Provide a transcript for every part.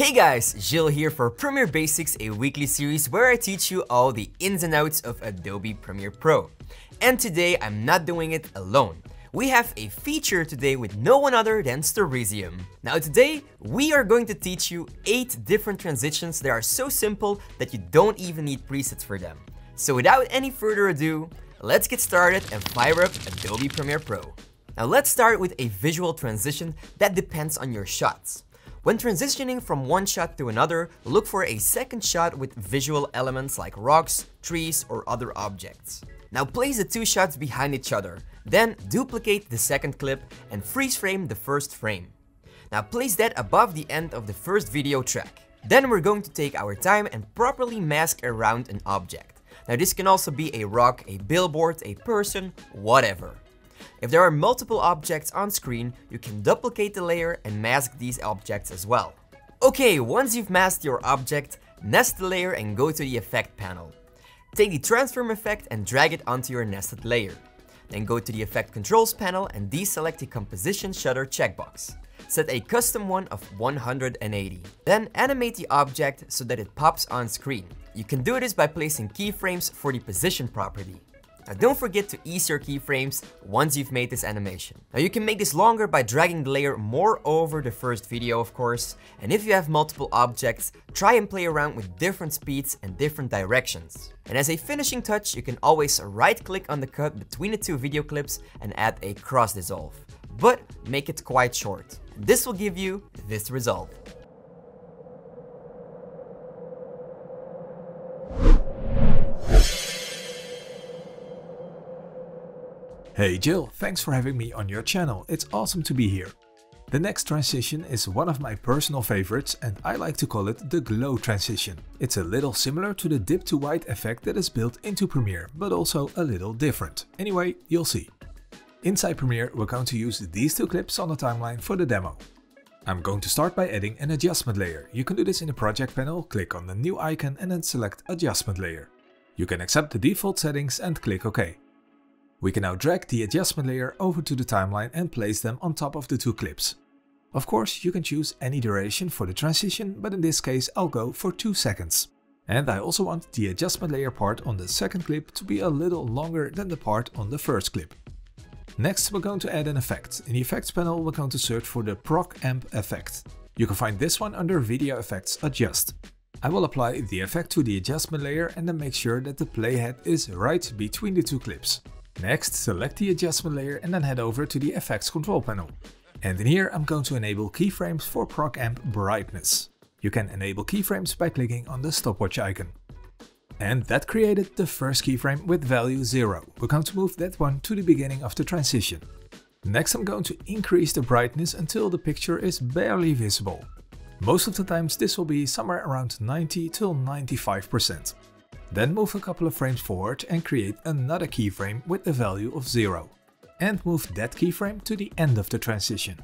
Hey guys, Jill here for Premiere Basics, a weekly series where I teach you all the ins and outs of Adobe Premiere Pro. And today I'm not doing it alone. We have a feature today with no one other than Storysium. Now today, we are going to teach you 8 different transitions that are so simple that you don't even need presets for them. So without any further ado, let's get started and fire up Adobe Premiere Pro. Now let's start with a visual transition that depends on your shots. When transitioning from one shot to another, look for a second shot with visual elements like rocks, trees, or other objects. Now place the two shots behind each other, then duplicate the second clip and freeze frame the first frame. Now place that above the end of the first video track. Then we're going to take our time and properly mask around an object. Now this can also be a rock, a billboard, a person, whatever. If there are multiple objects on screen, you can duplicate the layer and mask these objects as well. Okay, once you've masked your object, nest the layer and go to the effect panel. Take the transform effect and drag it onto your nested layer. Then go to the effect controls panel and deselect the composition shutter checkbox. Set a custom one of 180. Then animate the object so that it pops on screen. You can do this by placing keyframes for the position property. Now don't forget to ease your keyframes once you've made this animation. Now you can make this longer by dragging the layer more over the first video of course, and if you have multiple objects, try and play around with different speeds and different directions. And as a finishing touch, you can always right click on the cut between the two video clips and add a cross dissolve. But make it quite short. This will give you this result. Hey Jill, thanks for having me on your channel, it's awesome to be here. The next transition is one of my personal favorites and I like to call it the glow transition. It's a little similar to the dip to white effect that is built into Premiere, but also a little different. Anyway, you'll see. Inside Premiere we're going to use these two clips on the timeline for the demo. I'm going to start by adding an adjustment layer. You can do this in the project panel, click on the new icon and then select adjustment layer. You can accept the default settings and click OK. We can now drag the adjustment layer over to the timeline and place them on top of the two clips. Of course, you can choose any duration for the transition, but in this case I'll go for 2 seconds. And I also want the adjustment layer part on the second clip to be a little longer than the part on the first clip. Next we're going to add an effect. In the effects panel we're going to search for the Proc Amp effect. You can find this one under Video Effects Adjust. I will apply the effect to the adjustment layer and then make sure that the playhead is right between the two clips. Next, select the adjustment layer and then head over to the effects control panel. And in here I'm going to enable keyframes for Proc Amp brightness. You can enable keyframes by clicking on the stopwatch icon. And that created the first keyframe with value 0. We're going to move that one to the beginning of the transition. Next I'm going to increase the brightness until the picture is barely visible. Most of the times this will be somewhere around 90 till 95%. Then move a couple of frames forward and create another keyframe with the value of 0. And move that keyframe to the end of the transition.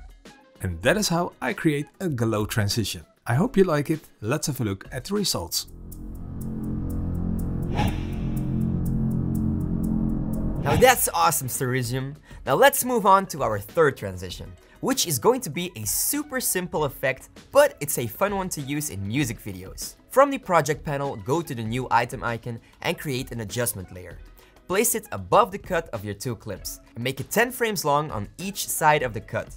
And that is how I create a glow transition. I hope you like it, let's have a look at the results. Now that's awesome Storysium. Now let's move on to our third transition, which is going to be a super simple effect, but it's a fun one to use in music videos. From the project panel, go to the new item icon and create an adjustment layer. Place it above the cut of your two clips and make it 10 frames long on each side of the cut.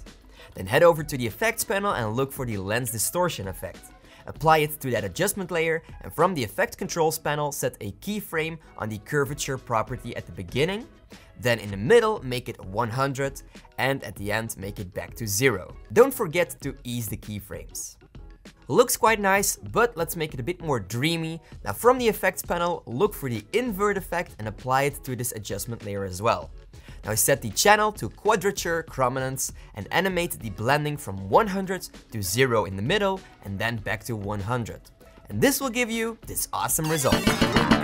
Then head over to the effects panel and look for the lens distortion effect. Apply it to that adjustment layer and from the effect controls panel set a keyframe on the curvature property at the beginning, then in the middle make it 100 and at the end make it back to 0. Don't forget to ease the keyframes. Looks quite nice, but let's make it a bit more dreamy. Now from the effects panel, look for the invert effect and apply it to this adjustment layer as well. Now set the channel to quadrature chrominance and animate the blending from 100 to 0 in the middle and then back to 100. And this will give you this awesome result.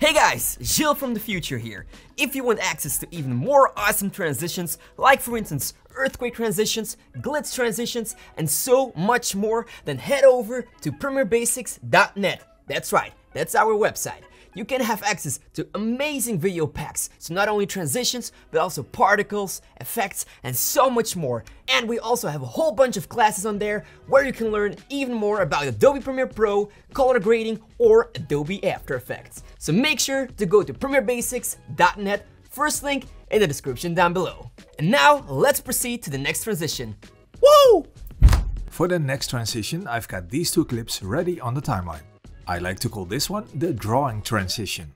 Hey guys, Gilles from the future here. If you want access to even more awesome transitions, like for instance earthquake transitions, glitch transitions, and so much more, then head over to premierebasics.net. That's right, That's our website. You can have access to amazing video packs, so not only transitions, but also particles, effects, and so much more. And we also have a whole bunch of classes on there where you can learn even more about Adobe Premiere Pro, color grading, or Adobe After Effects. So make sure to go to premierebasics.net, first link in the description down below. And now, let's proceed to the next transition. Woo! For the next transition, I've got these two clips ready on the timeline. I like to call this one the drawing transition.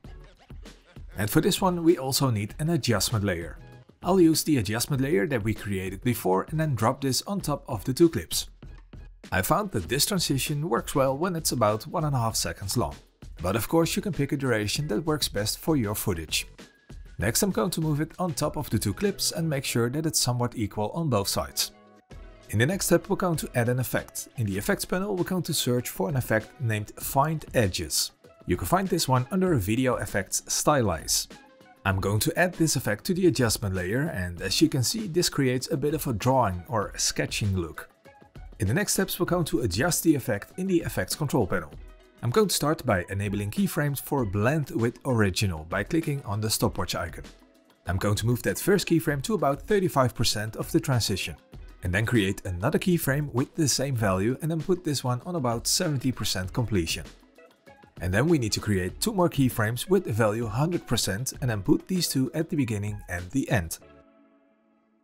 And for this one we also need an adjustment layer. I'll use the adjustment layer that we created before and then drop this on top of the two clips. I found that this transition works well when it's about 1.5 seconds long. But of course you can pick a duration that works best for your footage. Next I'm going to move it on top of the two clips and make sure that it's somewhat equal on both sides. In the next step we're going to add an effect. In the effects panel we're going to search for an effect named Find Edges. You can find this one under Video Effects Stylize. I'm going to add this effect to the adjustment layer and as you can see this creates a bit of a drawing or sketching look. In the next steps we're going to adjust the effect in the effects control panel. I'm going to start by enabling keyframes for blend with original by clicking on the stopwatch icon. I'm going to move that first keyframe to about 35% of the transition and then create another keyframe with the same value and then put this one on about 70% completion. And then we need to create two more keyframes with the value 100% and then put these two at the beginning and the end.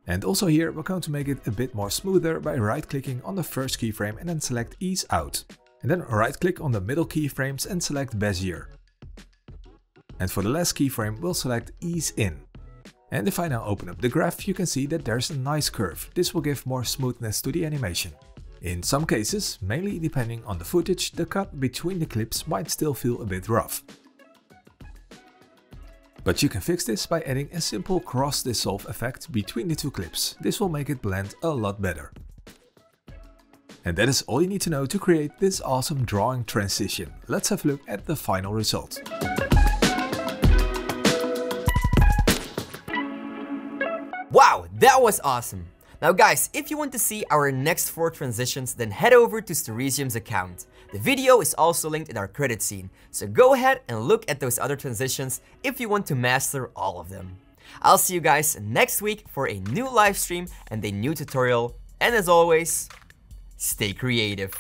And also here we're going to make it a bit more smoother by right clicking on the first keyframe and then select ease out. And then right click on the middle keyframes and select Bezier. And for the last keyframe we'll select ease in. And if I now open up the graph, you can see that there's a nice curve. This will give more smoothness to the animation. In some cases, mainly depending on the footage, the cut between the clips might still feel a bit rough. But you can fix this by adding a simple cross dissolve effect between the two clips. This will make it blend a lot better. And that is all you need to know to create this awesome drawing transition. Let's have a look at the final result. Wow, that was awesome! Now guys, if you want to see our next 4 transitions, then head over to Storysium's account. The video is also linked in our credit scene, so go ahead and look at those other transitions if you want to master all of them. I'll see you guys next week for a new live stream and a new tutorial, and as always, stay creative.